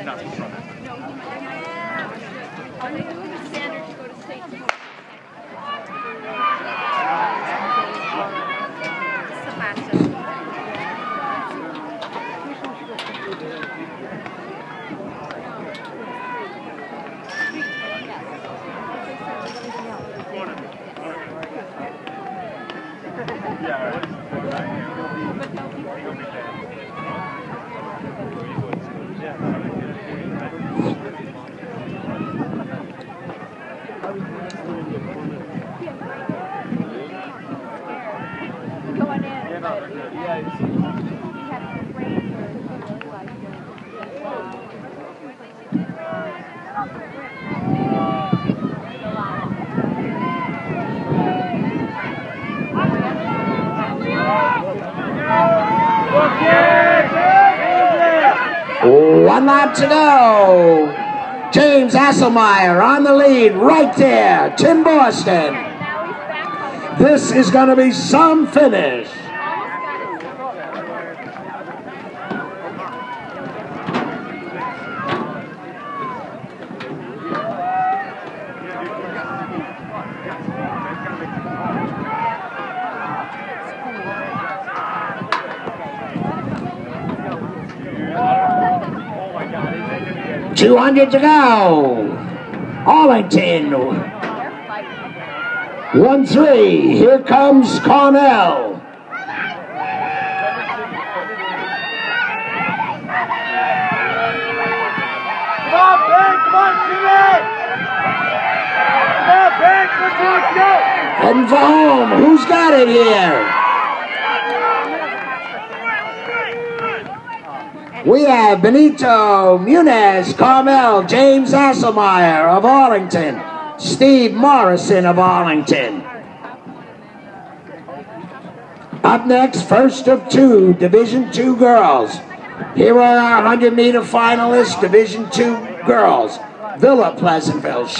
Had some it looked One lap to go. James Asselmeyer on the lead right there. Tim Boston. This is going to be some finish. 200 to go. Arlington. 1 3. Here comes Cornell. Heading for home. Who's got it here? We have Benito Muniz, Carmel, James Asselmeyer of Arlington, Steve Morrison of Arlington. Up next, first of two, Division Two girls. Here are our 100 meter finalists, Division Two girls. Villa Pleasantville.